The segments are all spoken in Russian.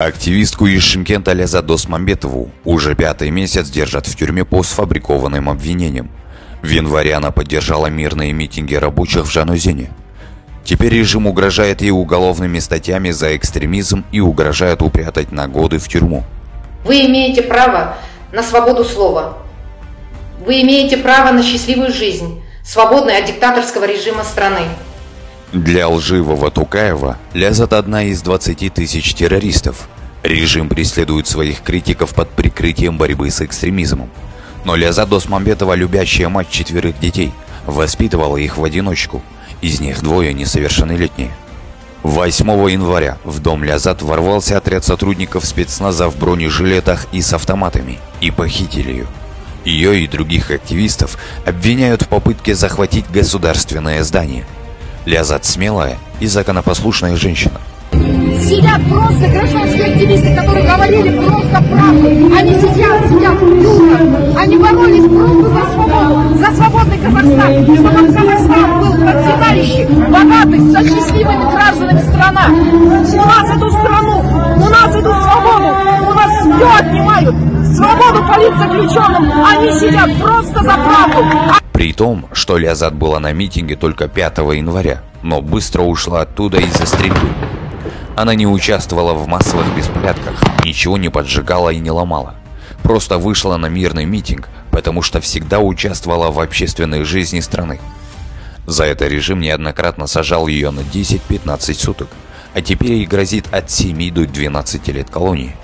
Активистку из Шимкента Лязат Досмамбетову уже пятый месяц держат в тюрьме по сфабрикованным обвинениям. В январе она поддержала мирные митинги рабочих в Жанузине. Теперь режим угрожает ей уголовными статьями за экстремизм и угрожает упрятать на годы в тюрьму. Вы имеете право на свободу слова. Вы имеете право на счастливую жизнь, свободной от диктаторского режима страны. Для лживого Тукаева Лязат одна из 20 тысяч террористов. Режим преследует своих критиков под прикрытием борьбы с экстремизмом. Но Лязат Досмамбетова, любящая мать четверых детей, воспитывала их в одиночку. Из них двое несовершеннолетние. 8 января в дом Лязат ворвался отряд сотрудников спецназа в бронежилетах и с автоматами и похитили ее. Ее и других активистов обвиняют в попытке захватить государственное здание – Лязат смелая и законопослушная женщина. Сидят просто гражданские активисты, которые говорили просто правду. Они сидят, сидят в тюрьмах. Они боролись просто за свободу, за свободный Казахстан. Чтобы Казахстан был процветающий, богатый, со счастливыми гражданами страна. У нас эту страну, у нас эту свободу, у нас все отнимают. Свободу политзаключенным, они сидят просто за правду. При том, что Лязат была на митинге только 5 января, но быстро ушла оттуда из-за стрельбы. Она не участвовала в массовых беспорядках, ничего не поджигала и не ломала. Просто вышла на мирный митинг, потому что всегда участвовала в общественной жизни страны. За это режим неоднократно сажал ее на 10-15 суток, а теперь ей грозит от 7 до 12 лет колонии.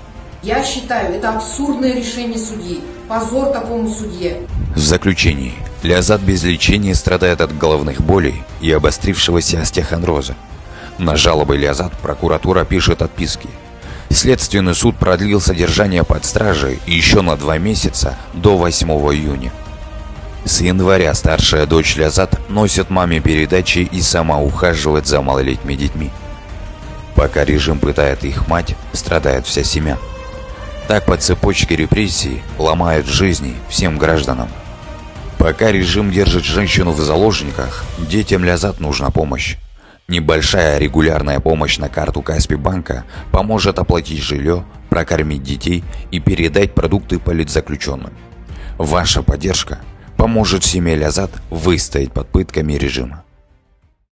Я считаю, это абсурдное решение судьи. Позор такому судье. В заключении, Лязат без лечения страдает от головных болей и обострившегося остеохондроза. На жалобы Лязат прокуратура пишет отписки. Следственный суд продлил содержание под стражей еще на два месяца до 8 июня. С января старшая дочь Лязат носит маме передачи и сама ухаживает за малолетними детьми. Пока режим пытает их мать, страдает вся семья. Так по цепочке репрессий ломают жизни всем гражданам. Пока режим держит женщину в заложниках, детям Лязат нужна помощь. Небольшая регулярная помощь на карту Каспи банка поможет оплатить жилье, прокормить детей и передать продукты политзаключенным. Ваша поддержка поможет семье Лязат выстоять под пытками режима.